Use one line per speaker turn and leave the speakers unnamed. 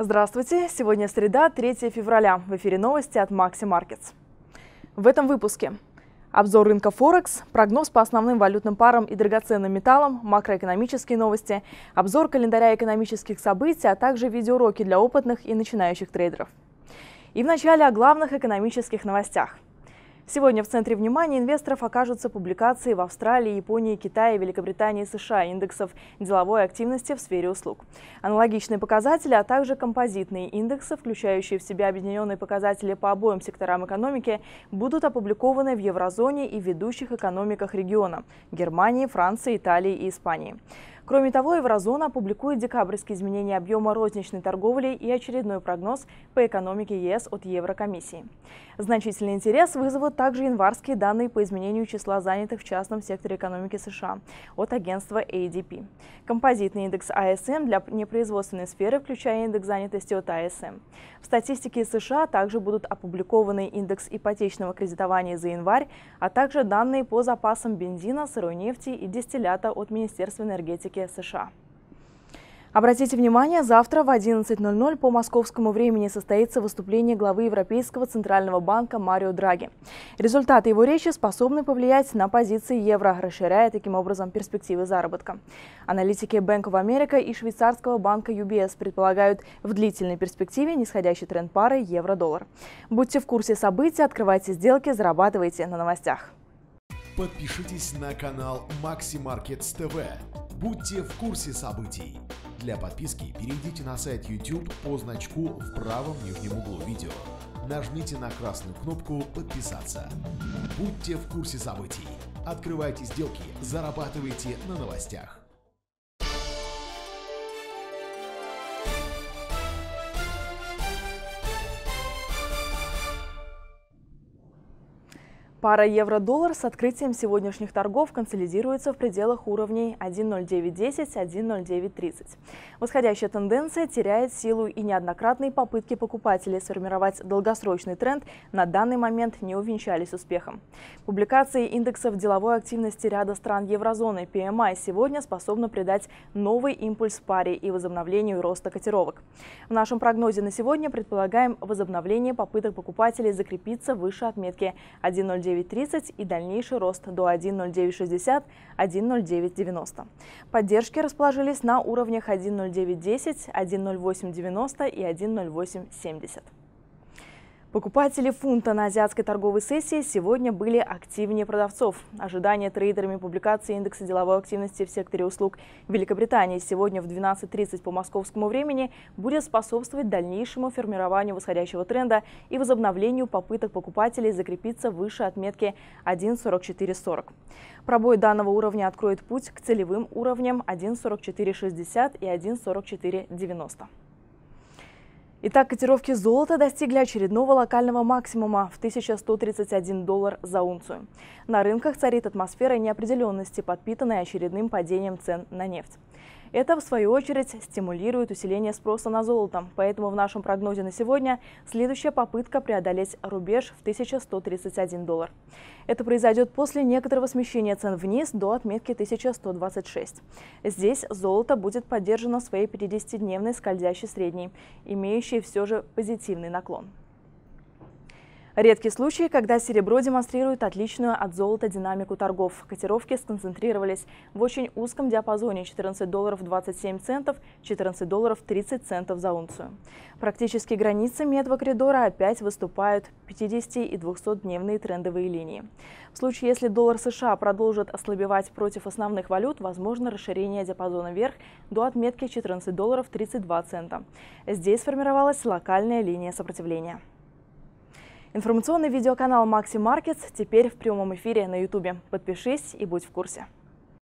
Здравствуйте! Сегодня среда, 3 февраля. В эфире новости от Maxi Markets. В этом выпуске обзор рынка Форекс, прогноз по основным валютным парам и драгоценным металлам, макроэкономические новости, обзор календаря экономических событий, а также видеоуроки для опытных и начинающих трейдеров. И вначале о главных экономических новостях – Сегодня в центре внимания инвесторов окажутся публикации в Австралии, Японии, Китае, Великобритании и США индексов деловой активности в сфере услуг. Аналогичные показатели, а также композитные индексы, включающие в себя объединенные показатели по обоим секторам экономики, будут опубликованы в еврозоне и ведущих экономиках региона – Германии, Франции, Италии и Испании. Кроме того, Еврозона опубликует декабрьские изменения объема розничной торговли и очередной прогноз по экономике ЕС от Еврокомиссии. Значительный интерес вызовут также январские данные по изменению числа занятых в частном секторе экономики США от агентства ADP. Композитный индекс АСМ для непроизводственной сферы, включая индекс занятости от АСМ. В статистике США также будут опубликованы индекс ипотечного кредитования за январь, а также данные по запасам бензина, сырой нефти и дистиллята от Министерства энергетики экономики США. Обратите внимание, завтра в 11.00 по московскому времени состоится выступление главы Европейского центрального банка Марио Драги. Результаты его речи способны повлиять на позиции евро, расширяя таким образом перспективы заработка. Аналитики Bank of America и швейцарского банка UBS предполагают в длительной перспективе нисходящий тренд пары евро-доллар. Будьте в курсе событий, открывайте сделки, зарабатывайте на новостях.
Подпишитесь на канал Maxi Markets TV Будьте в курсе событий. Для подписки перейдите на сайт YouTube по значку в правом нижнем углу видео. Нажмите на красную кнопку «Подписаться». Будьте в курсе событий. Открывайте сделки, зарабатывайте на новостях.
Пара евро-доллар с открытием сегодняшних торгов консолидируется в пределах уровней 1.0910-1.0930. Восходящая тенденция теряет силу и неоднократные попытки покупателей сформировать долгосрочный тренд на данный момент не увенчались успехом. Публикации индексов деловой активности ряда стран еврозоны PMI сегодня способны придать новый импульс паре и возобновлению роста котировок. В нашем прогнозе на сегодня предполагаем возобновление попыток покупателей закрепиться выше отметки 1.09 1.0930 и дальнейший рост до 1.0960, 1.0990. Поддержки расположились на уровнях 1.0910, 1.0890 и 1.0870. Покупатели фунта на азиатской торговой сессии сегодня были активнее продавцов. Ожидание трейдерами публикации индекса деловой активности в секторе услуг Великобритании сегодня в 12.30 по московскому времени будет способствовать дальнейшему формированию восходящего тренда и возобновлению попыток покупателей закрепиться выше отметки 1.4440. Пробой данного уровня откроет путь к целевым уровням 1.4460 и 1.4490. Итак, котировки золота достигли очередного локального максимума в 1131 доллар за унцию. На рынках царит атмосфера неопределенности, подпитанная очередным падением цен на нефть. Это, в свою очередь, стимулирует усиление спроса на золото. Поэтому в нашем прогнозе на сегодня следующая попытка преодолеть рубеж в 1131 доллар. Это произойдет после некоторого смещения цен вниз до отметки 1126. Здесь золото будет поддержано своей 50-дневной скользящей средней, имеющей все же позитивный наклон. Редкий случай, когда серебро демонстрирует отличную от золота динамику торгов. Котировки сконцентрировались в очень узком диапазоне 14 долларов 27 центов, 14 долларов 30 центов за унцию. Практически границы медного коридора опять выступают 50 и 200-дневные трендовые линии. В случае, если доллар США продолжит ослабевать против основных валют, возможно расширение диапазона вверх до отметки 14 долларов 32 цента. Здесь сформировалась локальная линия сопротивления. Информационный видеоканал Maxi Markets теперь в прямом эфире на YouTube. Подпишись и будь в курсе.